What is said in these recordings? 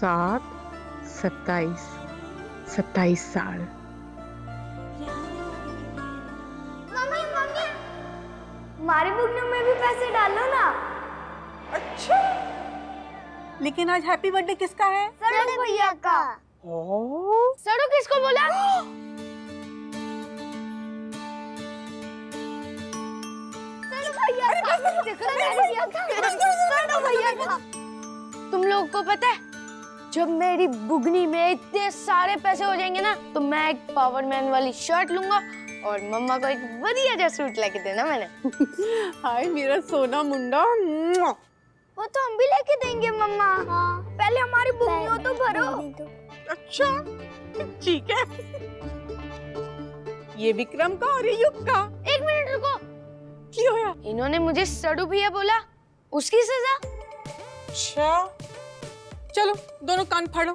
सात सत्ताईस सत्ताईस साल मम्मी मम्मी हमारी बुकनी में भी पैसे डालो ना अच्छा लेकिन आज हैप्पी बर्थडे किसका है सड़क भैया का सड़क किसको बोला तुम लोगों को पता है जब मेरी बुगनी में इतने सारे पैसे हो जाएँगे ना तो मैं एक पावर मैन वाली शर्ट लूँगा और मम्मा को एक बढ़िया सा सूट लेके देना मैंने। हाय मेरा सोना मुंडा वो तो हम भी लेके देंगे मम्मा। पहले हमारी बुगनियों तो भरो। अच्छा ठीक है। ये विक्रम का और ये युग का। एक मिनट रुको। की होया इन्होंने मुझे सड़ू भैया बोला उसकी सजा। अच्छा। चलो दोनों कान फाड़ो।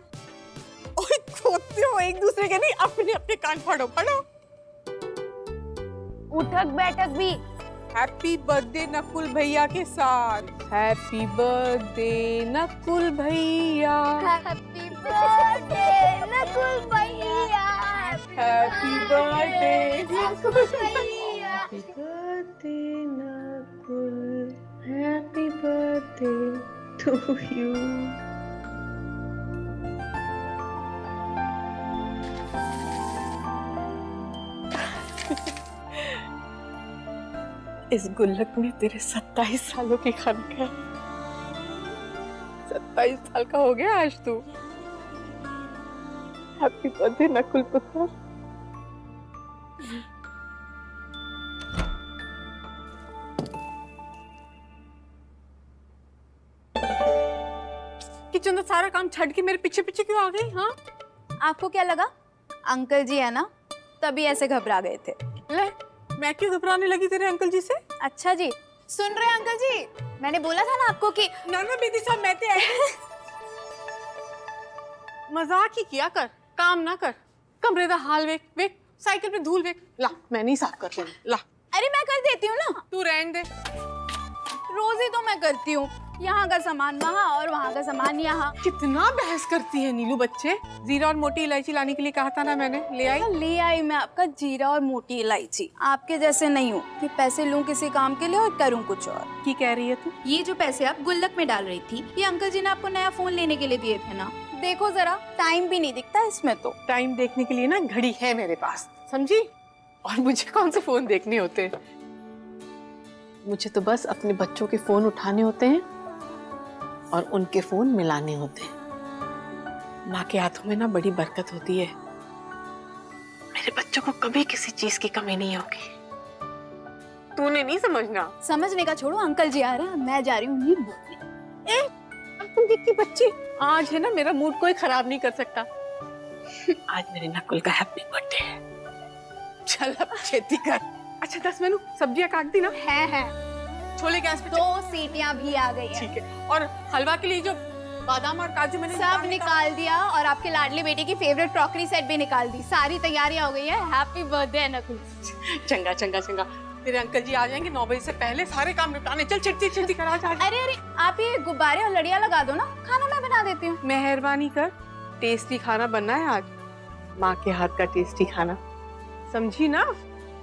ओए खोदते हो एक दूसरे के नहीं अपने अपने कान फाड़ो फाड़ो। उठक बैठक भी। हैप्पी बर्थडे नकुल भैया के साथ। हैप्पी बर्थडे नकुल भैया। हैप्पी बर्थडे नकुल भैया। हैप्पी बर्थडे नकुल भैया। Birthday Nakul. Happy birthday to you इस गुल्लक में तेरे सत्ताईस सालों की खनक है। सत्ताईस साल का हो गया आज तू। हैप्पी बर्थडे नकुल पुत्र। किचन का सारा काम छड़ के मेरे पीछे पीछे क्यों आ गई हाँ? आपको क्या लगा? अंकल जी है ना तभी ऐसे घबरा गए थे। ले मैं क्यों घबराने लगी तेरे अंकल जी से? अच्छा जी सुन रहे अंकल जी? मैंने बोला था ना आपको कि ना ना बेटी साहब मैं ते मज़ाक ही किया कर काम ना कर। कमरे का हाल वेख वेख साइकिल पे धूल वेख। ला मैं नहीं साफ़ करती हूँ ला। अरे मैं कर देती हूँ ना। तू रहन दे। रोज ही तो मैं करती हूँ। यहाँ का सामान वहाँ और वहाँ का सामान यहाँ। कितना बहस करती है नीलू बच्चे? जीरा और मोटी इलायची लाने के लिए कहा था ना मैंने। ले आई? ले आई मैं आपका जीरा और मोटी इलायची। आपके जैसे नहीं हूँ कि पैसे लूँ किसी काम के लिए और करूँ कुछ और। की कह रही है तू? ये जो पैसे आप गुल्लक में डाल रही थी ये अंकल जी ने आपको नया फ़ोन लेने के लिए दिए थे ना? देखो जरा टाइम भी नहीं दिखता इसमें तो। टाइम देखने के लिए ना घड़ी है मेरे पास। समझी? और मुझे कौन से फ़ोन देखने होते हैं? मुझे तो बस अपने बच्चों के फ़ोन उठाने होते हैं। और उनके फ़ोन मिलाने होते हैं। माँ के हाथों में ना बड़ी बरकत होती है। मेरे बच्चों को कभी किसी चीज़ की कमी नहीं होगी। तूने नहीं समझना। समझने का छोड़ो अंकल जी आ रहे हैं। मैं जा रही हूँ बोलने। की बच्ची। आज है ना मेरा मूड कोई खराब नहीं कर सकता। आज मेरे नकुल का हैप्पी बर्थडे है। चल अब खेती कर। अच्छा दस मेनू सब्ज़ियाँ काट दी ना। है है। छोले गैस पे दो सीटियाँ भी आ गई हैं। ठीक है। और हलवा के लिए जो बादाम और काजू मैंने सब निकाल दिया। और आपके लाडले बेटे की फेवरेट क्रॉकरी सेट भी निकाल दी। सारी तैयारियाँ हो गई है। हैप्पी बर्थडे नकुल चंगा चंगा चंगा। तेरे अंकल जी आ जाएँगे नौ बजे से पहले सारे काम निपटाने। चल छिटती छिटती करा जा। अरे अरे आप ये गुब्बारे और लड़िया लगा दो ना। खाना मैं बना देती हूँ। मेहरबानी कर। टेस्टी खाना बनना है आज। माँ के हाथ का टेस्टी खाना। समझी ना?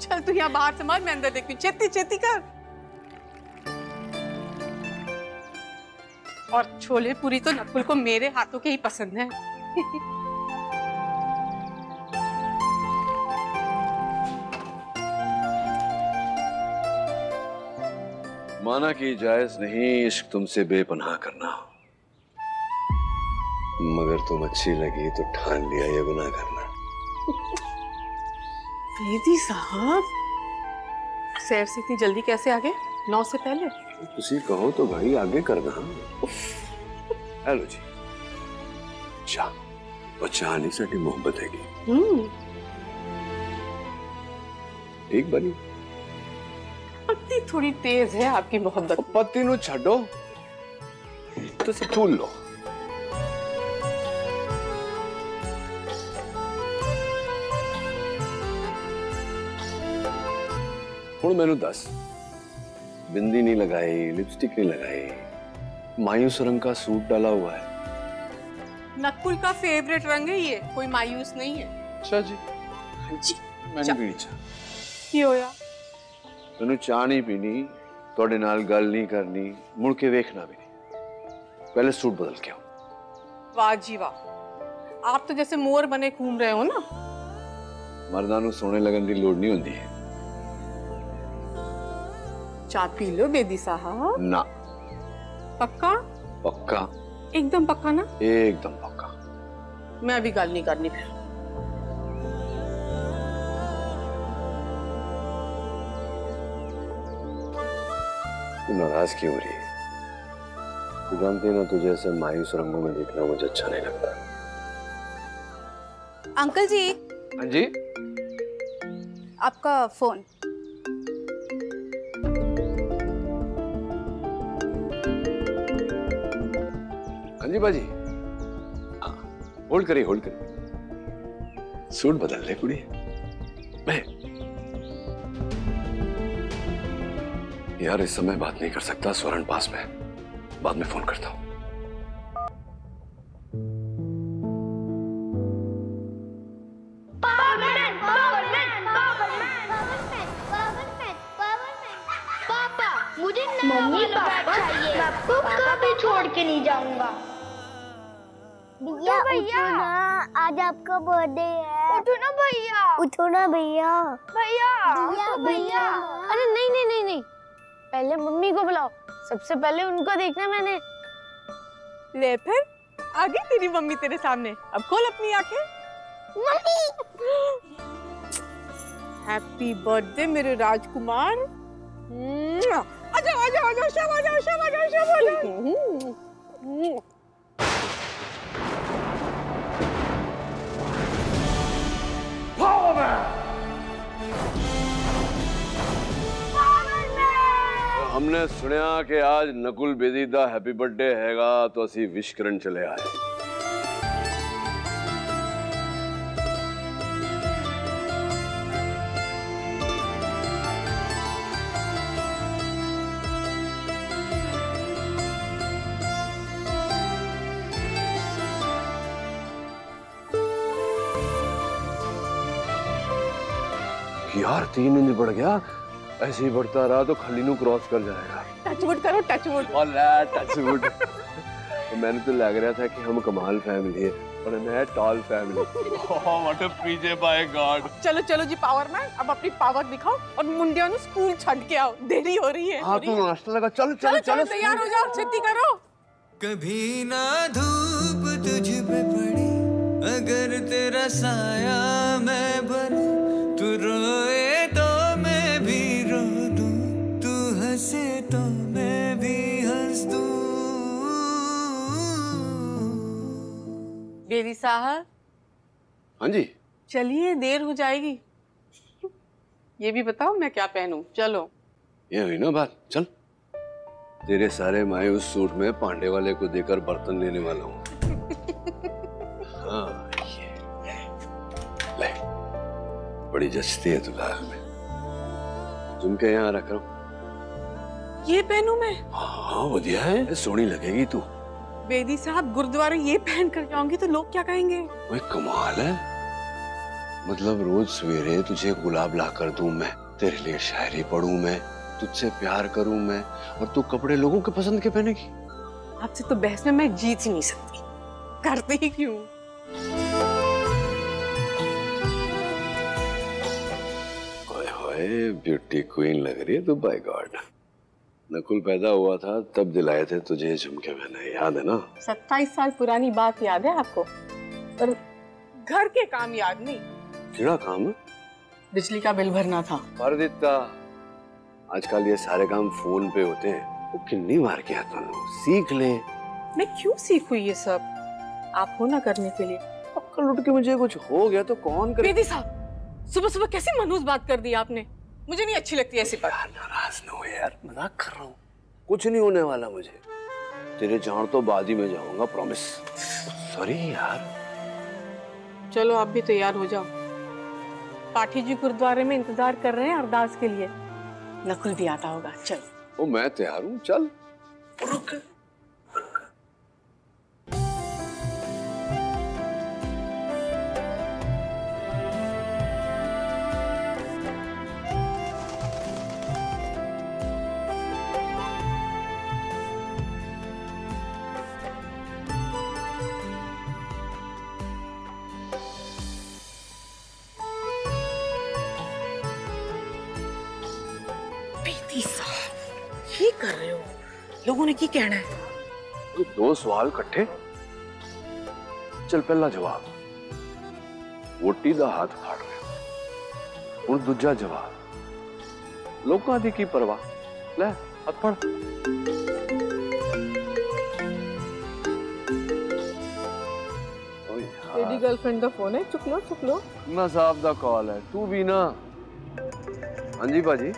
चल तू यहाँ बाहर से मैं अंदर देखती हूँ। चेती चेती कर। और छोले पूरी तो नकुल को मेरे हाथों के ही पसंद है। माना कि जायज़ नहीं इश्क तुमसे बेपनाह करना मगर तुम अच्छी लगी तो ठान लिया ये गुनाह करना। साहब सैर से इतनी जल्दी कैसे आ गए नौ से पहले? तुसी कहो तो भाई आगे करना हेलो जी जा ਉਹ ਚਾਹ ਨਹੀਂ ਸਾਡੀ ਮੁਹੱਬਤ ਹੈਗੀ हम्म ਠੀਕ ਬਣੀ पत्ती थोड़ी तेज है आपकी मोहब्बत ਉਹ ਪਤੀ ਨੂੰ ਛੱਡੋ ਤੁਸੀਂ ਝੂਲ ਲਓ ਹੁਣ ਮੈਨੂੰ ਦੱਸ बिंदी नहीं लगाई लिपस्टिक नहीं लगाई मायूस रंग का सूट डाला हुआ है नकुल का फेवरेट रंग है ये कोई मायूस नहीं है अच्छा जी हाँ जी मैंने पीनी चाह की होया ਤੈਨੂੰ ਚਾਹ ਨਹੀਂ ਪੀਣੀ ਤੁਹਾਡੇ ਨਾਲ ਗੱਲ ਨਹੀਂ ਕਰਨੀ ਮੁੜ ਕੇ ਵੇਖਣਾ ਵੀ ਨਹੀਂ ਪਹਿਲੇ ਸੂਟ ਬਦਲ ਕੇ ਆਓ वाह जी वाह आप तो जैसे मोर बने घूम रहे हो ना ਮਰਦਾਂ ਨੂੰ ਸੋਹਣੇ ਲੱਗਣ ਦੀ ਲੋੜ ਨਹੀਂ ਹੁੰਦੀ चा पी लो बेदी साहब। ना। पक्का? पक्का। एकदम पक्का ना? एकदम पक्का। मैं अभी गल नहीं करनी फिर। तू नाराज़ क्यों हो रही है? तू जानती है ना तुझे ऐसे मायूस रंगों में देखना मुझे अच्छा नहीं लगता। अंकल जी। हाँ जी? आपका फ़ोन। हाँ जी बाजी। हाँ होल्ड करिए होल्ड करिए। सूट बदल ले कुड़ी मैं यार, इस समय बात नहीं कर सकता, स्वर्ण पास में। बाद में फ़ोन करता हूँ। आज आपका बर्थडे है। उठो ना भैया। उठो ना भैया। भैया भैया भैया। अरे नहीं नहीं नहीं नहीं। पहले मम्मी को बुलाओ। सबसे पहले उनको देखना मैंने। ले फिर आ गई तेरी मम्मी तेरे सामने। अब खोल अपनी आँखें। मम्मी! हैप्पी बर्थडे मेरे राजकुमार। म्वा! आजाओ आजाओ आजाओ शब आजाओ शब आजाओ हमने सुनया कि आज नकुल बेदी का हैप्पी बर्थडे हैगा तो असी विश करन चले आए। तीन इंच बढ़ गया ऐसे ही बढ़ता रहा तो खली नु क्रॉस कर जाएगा। टचवुड करो टचवुड और टचवुड तो मैंने तो लग रहा था कि हम कमाल फैमिली है पर मैं tall family what a PJ by God चलो चलो जी पावर मैन अब अपनी पावर दिखाओ और मुंडिया नु स्कूल छੱਡ के आओ। देरी हो रही है हाँ तू नाश्ता लगा चल चलो चल चलो। चल तैयार हो जाओ छुट्टी करो। कभी ना धूप तुझ पे पड़ी अगर तेरा साया मैं बनूं। बेबी साहब हाँ जी। चलिए देर हो जाएगी। ये भी बताओ मैं क्या पहनूं? चलो। ये हुई ना बात चल। तेरे सारे मायूस सूट में पांडे वाले को देकर बर्तन लेने वाला हूँ। हाँ ये ले बड़ी जचती है दुल्हा में। झुमके यहाँ रख रहा हूँ? ये पहनू मैं? हाँ बढ़िया है। सोनी लगेगी तू। बेदी साहब गुरुद्वारे ये पहन कर जाऊँगी तो लोग क्या कहेंगे? कमाल है। मतलब रोज सवेरे तुझे गुलाब ला कर दूँ मैं तेरे लिए शायरी पढ़ूं मैं तुझसे प्यार करूँ मैं और तू कपड़े लोगों के पसंद के पहनेगी? आपसे तो बहस में मैं जीत ही नहीं सकती। करते ही क्यों ब्यूटी क्वीन लग रही है तू बाय गॉड नकुल पैदा हुआ था तब दिलाए थे तुझे झुमके मैंने याद है ना? सत्ताईस साल पुरानी बात याद है आपको? पर घर के काम याद नहीं। किड़ा काम है? बिजली का बिल भरना था। भर देता। आजकल ये सारे काम फ़ोन पे होते हैं। वो किन्नी मार के आता सीख ले। मैं क्यों सीखूं ये सब? आप हो ना करने के लिए। तो कल उठ के मुझे कुछ हो गया तो कौन करे? साहब सुबह सुबह कैसी मनहूस बात कर दी आपने? मुझे नहीं अच्छी लगती ऐसी बात। नाराज़ न हो यार। मज़ाक कर रहा हूँ। कुछ नहीं होने वाला मुझे। तेरे जान तो बाद ही में जाऊँगा प्रॉमिस सॉरी यार। चलो आप भी तैयार हो जाओ। पाठी जी गुरुद्वारे में इंतज़ार कर रहे हैं अरदास के लिए। नकुल भी आता होगा। चलो। ओ मैं तैयार हूँ। चल। रुक। लोगों ने की कहना है कोई दो सवाल इकट्ठे चल पहला जवाब ਵੋਟੀ ਦਾ ਹੱਥ ਫੜ ਰਿਹਾ ਹੁਣ ਦੂਜਾ ਜਵਾਬ ਲੋਕਾਂ ਦੀ ਕੀ ਪਰਵਾਹ ਲੈ ਹੱਥ ਫੜ ਓਏ तेरी गर्लफ्रेंड का फोन है चुप लो चुप लो ਨਾ ਸਾਹਿਬ ਦਾ ਕਾਲ ਹੈ ਤੂੰ ਵੀ ਨਾ ਹਾਂਜੀ ਬਾਜੀ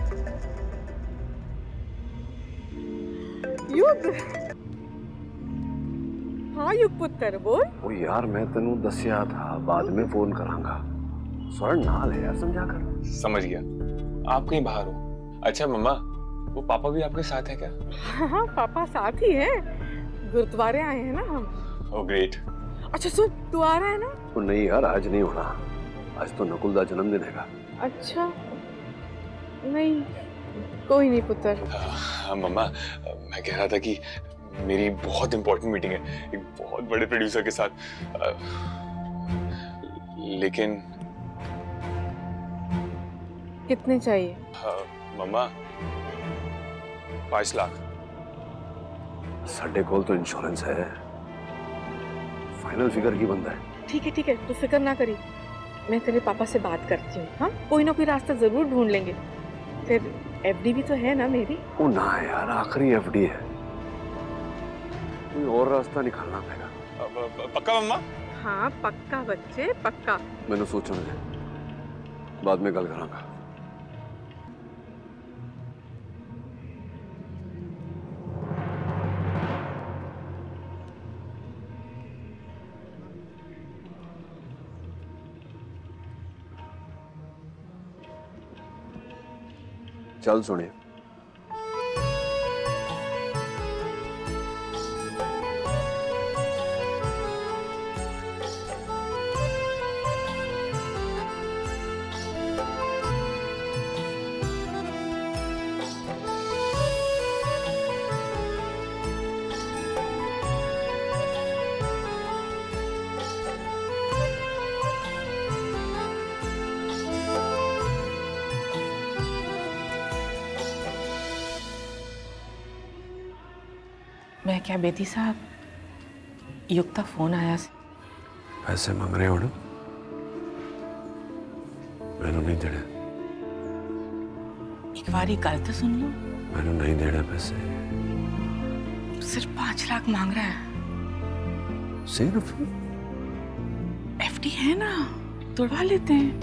युग हाँ युग पुत्र बोल। ओ यार मैं तेनू दसिया था बाद में फ़ोन करांगा। स्वर्ण नाल है यार समझा कर। समझ गया। आप कहीं बाहर हो। अच्छा मम्मा वो पापा भी आपके साथ है क्या? हाँ पापा साथ ही है। गुरुद्वारे आए हैं ना हम। ओ ग्रेट अच्छा सुन तू आ रहा है ना? ओ नहीं यार आज नहीं होना आज तो नकुल दा जन्मदिन हैगा। अच्छा। नहीं। कोई नहीं पुत्र। हाँ मम्मा मैं कह रहा था कि मेरी बहुत इंपॉर्टेंट मीटिंग है एक बहुत बड़े प्रोड्यूसर के साथ। अ, लेकिन कितने चाहिए? मम्मा पाँच लाख। साडे कोल तो इंश्योरेंस है। फाइनल फिगर की बंदा है। ठीक है ठीक है तू फ़िक्र ना करी। मैं तेरे पापा से बात करती हूँ हाँ? कोई ना कोई रास्ता ज़रूर ढूंढ लेंगे। फिर एफडी भी तो है ना मेरी? ओ ना यार आखिरी एफडी है। कोई और रास्ता निकालना पड़ेगा। पक्का मम्मा? हाँ पक्का बच्चे पक्का। मैंने सोचा बाद में गल करांगा चल सुनिए। क्या बेटी साहब? युग तक फ़ोन आया ਸੀ पैसे मांग रहे हो ना? मैंने नहीं देने। एक बारी गल तो सुन लो। मैंने नहीं देने पैसे। सिर्फ़ पाँच लाख मांग रहा है। सिर्फ़? एफडी है ना? तोड़वा लेते हैं।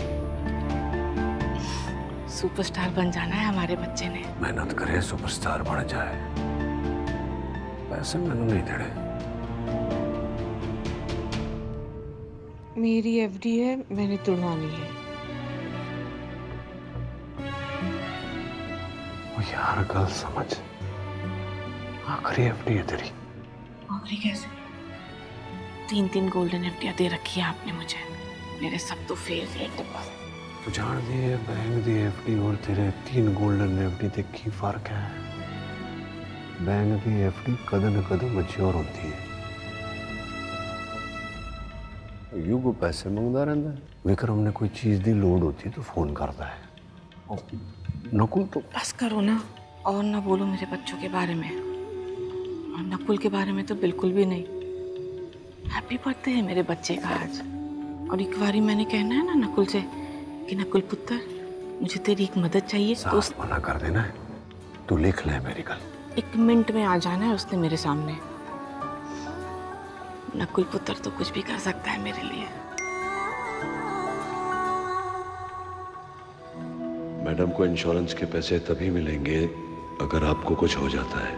सुपरस्टार बन जाना है हमारे बच्चे ने। मेहनत करे सुपरस्टार बन जाए। पैसे मैंने नहीं देने। मेरी एफडी है मैंने तुड़वानी है। ओ यार गल समझ। आखिरी एफडी है तेरी। आखिरी कैसे? तीन तीन गोल्डन एफडियाँ दे रखी है आपने मुझे। मेरे सब तो फेवरेट डिपॉजिट तू जान दी बैंक दी एफडी और तेरे तीन गोल्डन एफडी ते की फ़र्क है? बैंक दी एफडी कद न कद मैच्योर होती है। यू को पैसे मंगदा रहता है। विक्रम ने कोई चीज़ दी लोड होती है तो फ़ोन करता है। नकुल तो बस करो ना और ना बोलो मेरे बच्चों के बारे में। और नकुल के बारे में तो बिल्कुल भी नहीं। हैप्पी बर्थडे है मेरे बच्चे का आज। और एक बारी मैंने कहना है ना नकुल से कि नकुल पुत्र मुझे तेरी एक मदद चाहिए तो उस मना कर देना है। तू लिख ले मेरी गल। एक मिनट में आ जाना है उसने मेरे सामने। नकुल पुत्र तो कुछ भी कर सकता है मेरे लिए। मैडम को इंश्योरेंस के पैसे तभी मिलेंगे अगर आपको कुछ हो जाता है।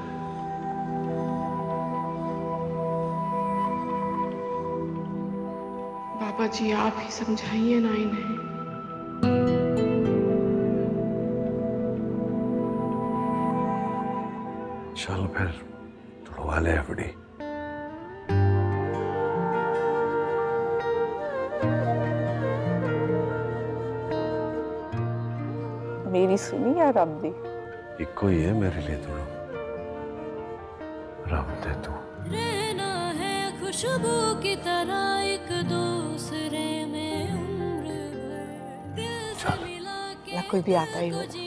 बाबा जी आप ही समझाइए ना इन्हें। फिर तुड़वा ले एफडी मेरी सुनी या रब दी? इको ही है मेरे लिए तुड़ो। रब दे तू। रहना है खुशबू की तरह एक दूसरे में उम्र भर। दिल से मिला के या कोई भी आता ही होगा।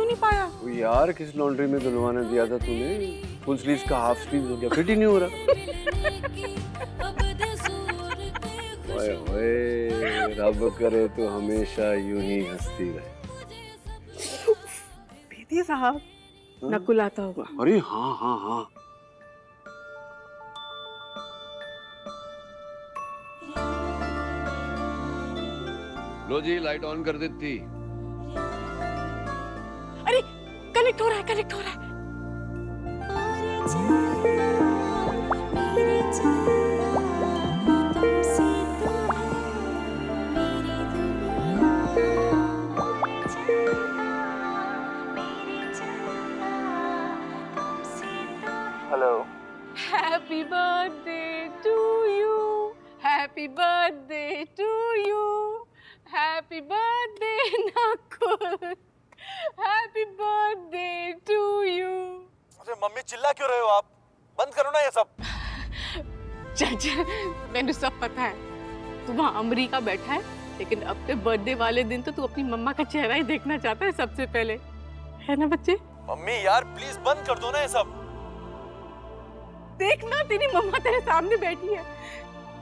क्यों नहीं पाया? वो यार किस लॉन्ड्री में धुलवाने दिया था तूने। फुल स्लीव का हाफ़ स्लीव हो गया फिट ही नहीं हो रहा। ओए ओए रब करे तो हमेशा यूँ ही हंसती रहे। बेदी साहब? नकुल आता होगा अरे हाँ हाँ हाँ। लो जी लाइट ऑन कर देती। कनेक्ट हो रहा है कनेक्ट हो रहा है। Hello happy birthday to you happy birthday to you happy birthday Nakul happy birthday to you अरे मम्मी चिल्ला क्यों रहे हो आप? बंद करो ना ये सब। चाचा मैंने सब पता है। तू वहाँ अमरीका बैठा है लेकिन अपने बर्थडे वाले दिन तो तू अपनी मम्मा का चेहरा ही देखना चाहता है सबसे पहले। है ना बच्चे? मम्मी यार प्लीज़ बंद कर दो ना ये सब। देखना तेरी मम्मा तेरे सामने बैठी है।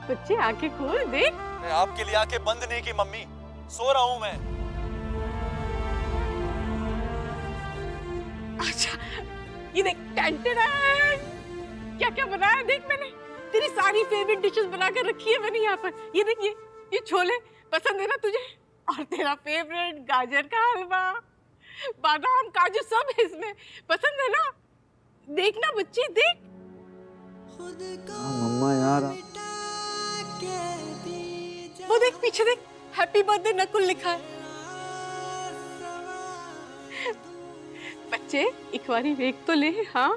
बच्चे आँखें खोल देख। मैं आपके लिए आँखें बंद नहीं की मम्मी। सो रहा हूँ मैं। अच्छा ये देख टेंटेड क्या क्या बनाया देख मैंने। तेरी सारी फेवरेट डिशेस बना कर रखी है मैंने यहाँ पर। ये देख ये ये छोले पसंद है ना तुझे? और तेरा फेवरेट गाजर का हलवा बादाम काजू सब है इसमें। पसंद है ना? देखना बच्चे देख। मम्मा यार। वो देख पीछे देख। हैप्पी बर्थडे नकुल लिखा है। बच्चे, एक बारी देख तो ले हाँ।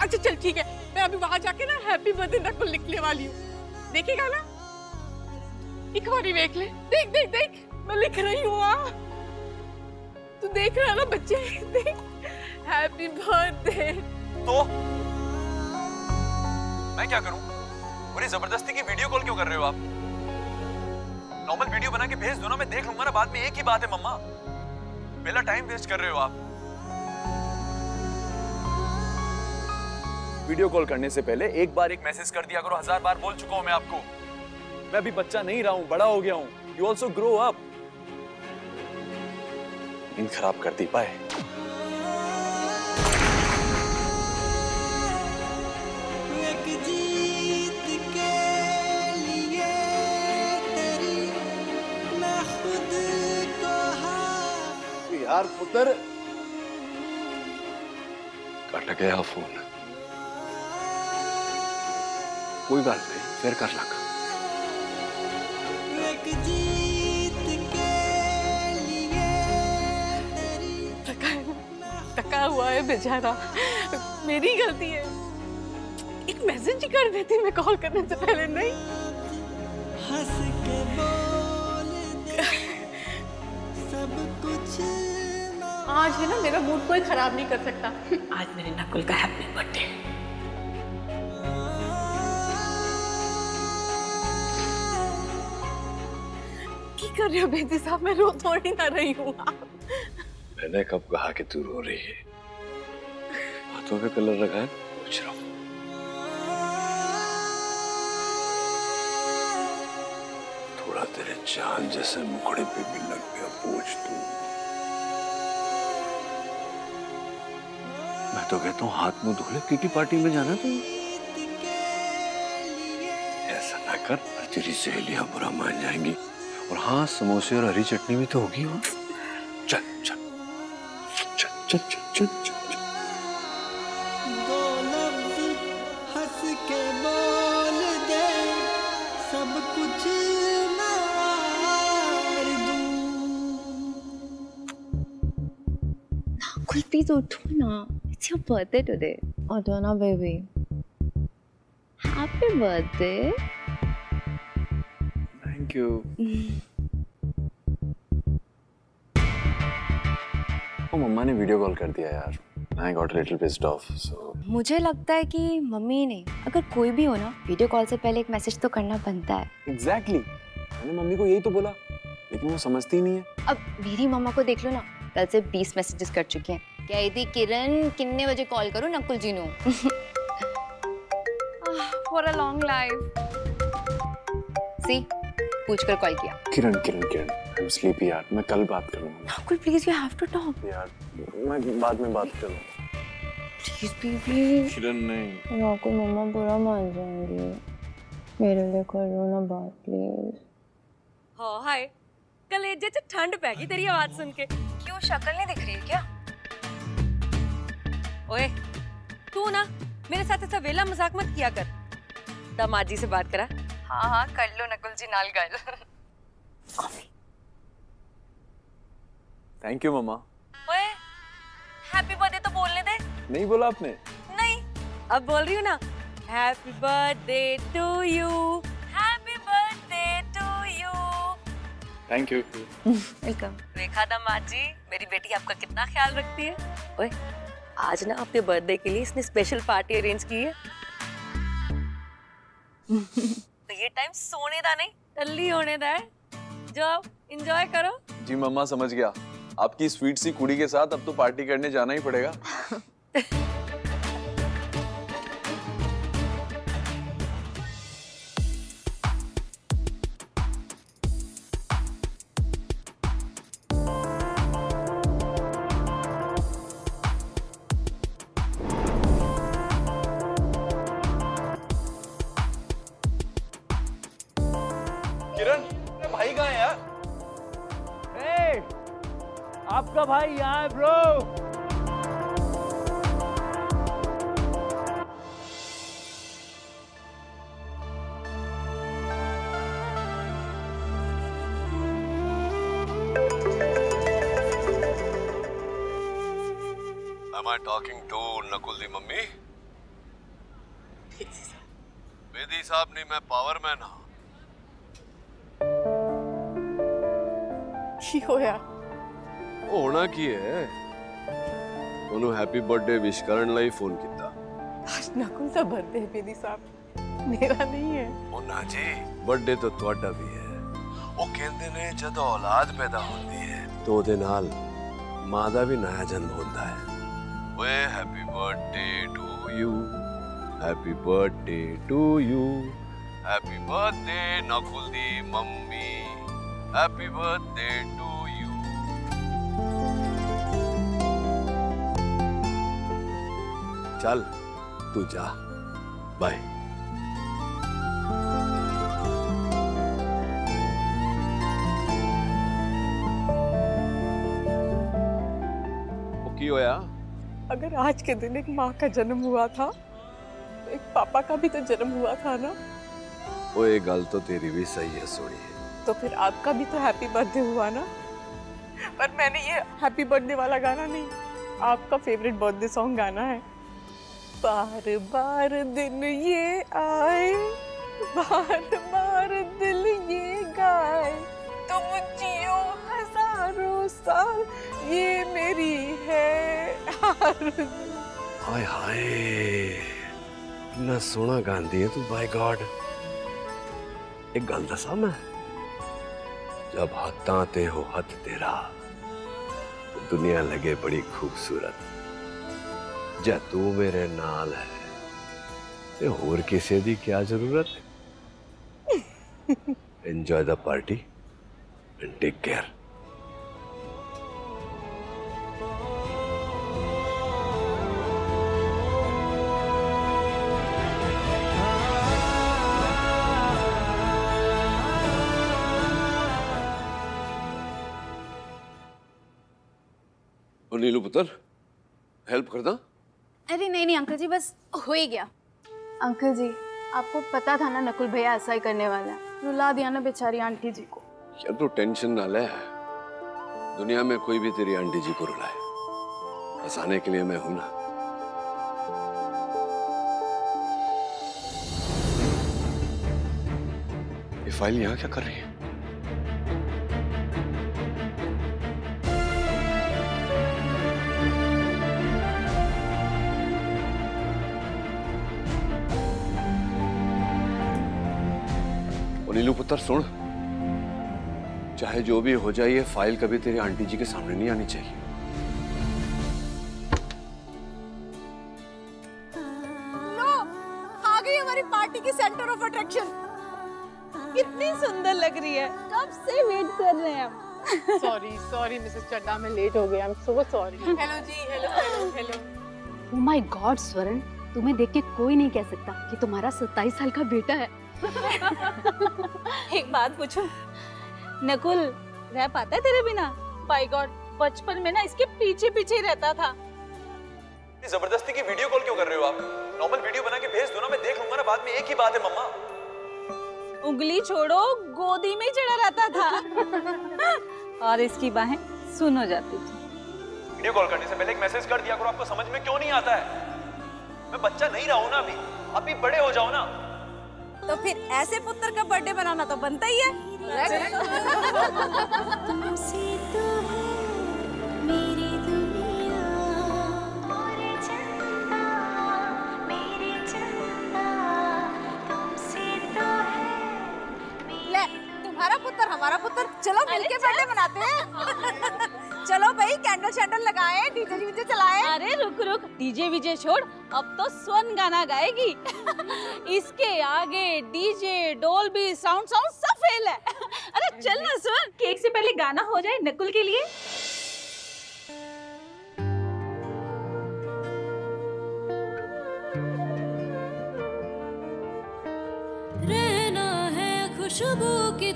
अच्छा चल, ठीक है। मैं अभी वहाँ जाके ना हैप्पी बर्थडे नकुल लिखने वाली हूँ। देखेगा ना? एक बारी देख ले। देख देख देख, मैं लिख रही हूँ हाँ। तू देख रहा ना बच्चे? देख। हैप्पी बर्थडे तो? मैं क्या करूँ? पूरी ज़बरदस्ती की वीडियो कॉल क्यों कर रहे हो आप? नॉर्मल वीडियो बना के भेज दो ना, मैं देख लूँगा ना, बाद में एक ही बात है, मम्मा। पहला टाइम वेस्ट कर रहे हो आप। वीडियो कॉल करने से पहले एक बार एक मैसेज कर दिया करो। हज़ार बार बोल चुका हूँ मैं आपको। मैं अभी बच्चा नहीं रहा हूँ, बड़ा हो गया हूँ। यू ऑल्सो ग्रो अप इन खराब कर दी पाए यार पुत्र। कट गया फ़ोन। कोई बात नहीं फिर कर लगा है? थका हुआ है बेचारा। मेरी गलती है। एक मैसेज ही कर देती मैं कॉल करने से पहले नहीं? आज है ना मेरा मूड कोई खराब नहीं कर सकता। आज मेरे नकुल का हैप्पी बर्थडे की कर रहे हो बेटी साहब? मैं रो थोड़ी ना रही हूँ। मैंने कब कहा कि तू रो रही है? हाथों का कलर रखा है पूछ रहा हूँ। थोड़ा तेरे चाँद जैसे मुखड़े पे भी लग गया पूछ तू। मैं तो कहता हूँ हाथ मुँह धोले किटी पार्टी में जाना तू। ऐसा ना कर तेरी सहेलियाँ बुरा मान जाएँगी। और हाँ समोसे और हरी चटनी भी तो होगी वहाँ चल चल। चल चल चल चल चल, चल। दो लफ्ज हंस के बोल दे सब कुछ मार दूँ। Cool, उठो ना. It's your birthday today. ना baby. Happy birthday. Thank you O mama ने वीडियो कॉल कर दिया यार I got little pissed off so मुझे लगता है कि मम्मी ने अगर कोई भी हो ना वीडियो कॉल से पहले एक मैसेज तो करना बनता है एग्जैक्टली exactly. मैंने मम्मी को यही तो बोला लेकिन वो समझती ही नहीं है अब मेरी मम्मा को देख लो ना कल से 20 मैसेजेस कर चुके हैं कह थी किरण कितने बजे कॉल करूँ नकुल जी नु फॉर अ लॉन्ग लाइफ सी पूछ कर कॉल किया। Kiran Kiran Kiran I am sleepy यार मैं कल बात करूँगा। Nakul please you have to talk यार मैं बाद में बात करूँगा प्लीज़ बेबी किरण नहीं। नकुल मम्मा बुरा मान जाएँगी मेरे लिए करो ना बात प्लीज़ हाँ हाय। कलेजे च ठंड पै गई तेरी आवाज़ सुन के। क्यों शक्ल नहीं दिख रही है क्या? ओए तू ना मेरे साथ ऐसा वेला मज़ाक मत किया कर। दामाजी से बात करा। हाँ हाँ कर लो नकुल जी नाल गल। Thank you mama. ओए हैप्पी बर्थडे तो बोलने दे। नहीं बोला आपने? नहीं अब बोल रही हूँ ना। Happy birthday to you happy birthday to you thank you welcome देखा दामाजी मेरी बेटी आपका कितना ख्याल रखती है। ओए आज ना आपके बर्थडे के लिए इसने स्पेशल पार्टी अरेंज की है। तो ये टाइम सोने का नहीं टल्ली होने का है। जाओ एंजॉय करो। जी मम्मा समझ गया। आपकी स्वीट सी कुड़ी के साथ अब तो पार्टी करने जाना ही पड़ेगा। भाई यार ब्रो टॉकिंग टू नकुल दी मम्मी बेदी साहब नहीं मैं पावर मैन हूँ ਹੋਣਾ ਕੀ ਹੈ ਉਹਨੂੰ ਹੈਪੀ ਬਰਥਡੇ ਵਿਸ਼ ਕਰਨ ਲਈ ਫੋਨ ਕੀਤਾ ਅੱਜ ਨਾ ਕੋਈ ਸਾ ਬਰਥਡੇ ਹੈਪੀ ਦੀ ਸਾਹਿਬ ਮੇਰਾ ਨਹੀਂ ਹੈ ਉਹ ਨਾ ਜੀ ਬਰਥਡੇ ਤਾਂ ਤੁਹਾਡਾ ਵੀ ਹੈ ਉਹ ਕਹਿੰਦੇ ਨੇ ਜਦੋਂ ਔਲਾਦ ਪੈਦਾ ਹੁੰਦੀ ਹੈ ਤਾਂ ਉਹਦੇ ਨਾਲ ਮਾਂ ਦਾ ਵੀ ਨਵਾਂ ਜਨਮ ਹੁੰਦਾ ਹੈ ਵੇ happy birthday to you happy birthday to you happy birthday Nakul the mummy happy birthday to चल तू जा। बाय होया अगर आज के दिन एक माँ का जन्म हुआ था तो एक पापा का भी तो जन्म हुआ था ना? वो एक गल तो तेरी भी सही है सोनी। तो फिर आपका भी तो हैप्पी बर्थडे हुआ ना? पर मैंने ये हैप्पी बर्थडे वाला गाना नहीं आपका फेवरेट बर्थडे सॉन्ग गाना है। बार बार दिन ये आए, बार बार दिल ये गाए। तुम जियो हज़ारों साल, ये मेरी है हाय हाय, इन्ना सोना गांधी है तू बाय गॉड एक गल दसा मैं? जब हत्ता ते हो हथ तेरा, दुनिया लगे बड़ी खूबसूरत। जे तू मेरे नाल है। ते होर किसे दी क्या ज़रूरत है? Enjoy the party and take care और नीलू पुत्र हेल्प करदा अरे नहीं नहीं अंकल जी बस हो ही गया। अंकल जी आपको पता था ना नकुल भैया ऐसा ही करने वाला है। रुला दिया ना बेचारी आंटी जी को। यार तो टेंशन ना ले। दुनिया में कोई भी तेरी आंटी जी को रुलाए। हंसाने के लिए मैं हूँ ना। ये फ़ाइल यहाँ क्या कर रही है? नीलू पुत्र सुन। चाहे जो भी हो जाए ये फ़ाइल कभी तेरी आंटी जी के सामने नहीं आनी चाहिए। लो आ गई हमारी पार्टी की सेंटर ऑफ़ अट्रैक्शन कितनी सुंदर लग रही है। कब से वेट कर रहे हैं हम? सॉरी सॉरी मिसेस चड्डा मैं लेट हो गया I am so sorry hello ji hello hello hello oh my God Swarn तुम्हें देख के कोई नहीं कह सकता कि तुम्हारा 27 साल का बेटा है। एक बात पूछूँ? नकुल रह पाता है तेरे बिना? बाय गॉड बचपन में ना इसके पीछे पीछे ही रहता था। ज़बरदस्ती की वीडियो कॉल क्यों कर रहे हो आप? नॉर्मल वीडियो बना के भेज दो ना मैं देख लूँगा ना बाद में एक ही बात है मम्मा। उंगली छोड़ो गोदी में चढ़ा रहता था। और इसकी बाहें सुन हो जाती थी। वीडियो कॉल करने से पहले एक मैसेज कर दिया करो आपको समझ में क्यों नहीं आता है? मैं बच्चा नहीं रहा हूँ ना अभी। अभी बड़े हो जाओ ना। तो फिर ऐसे पुत्र का बर्थडे बनाना तो बनता ही है। तो तो है ले तुम्हारा पुत्र हमारा पुत्र चलो मिलके बर्थडे मनाते हैं। चलो भाई कैंडल शैंडल लगाए डीजे वीजे चलाए। अरे रुक रुक। डीजे वीजे छोड़ अब तो स्वर्ण गाना गाएगी। इसके आगे डीजे डोल्बी साउंड साउंड सब फेल है। अरे चल ना स्वर्ण। केक से पहले गाना हो जाए नकुल के लिए। रहना है खुशबू की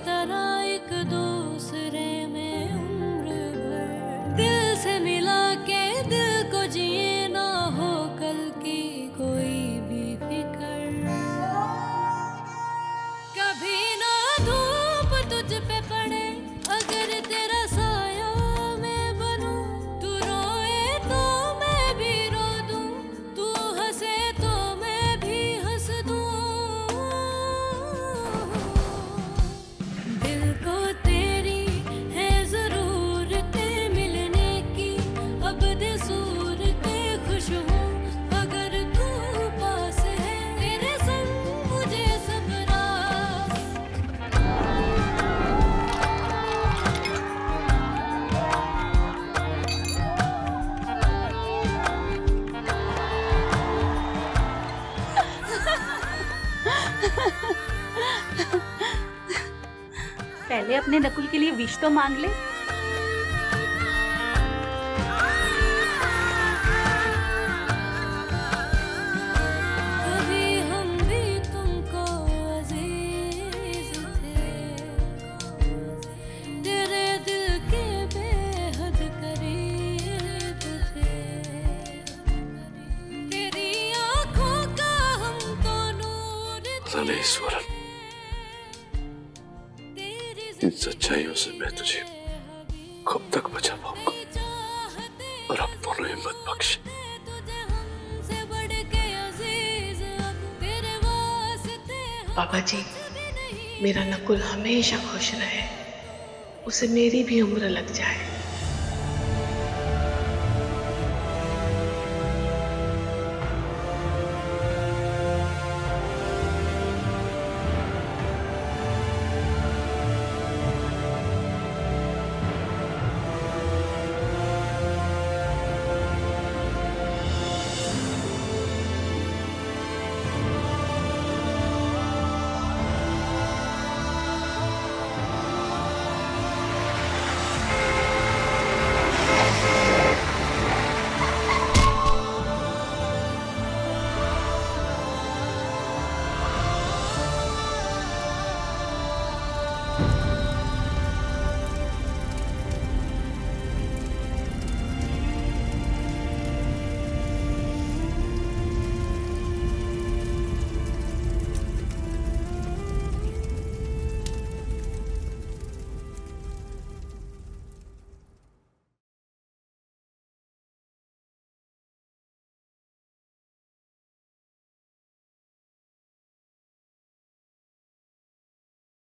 अपने नकुल के लिए विश तो मांग ले। हमेशा खुश रहे। उसे मेरी भी उम्र लग जाए।